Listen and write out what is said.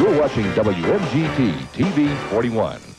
You're watching WMGT TV 41.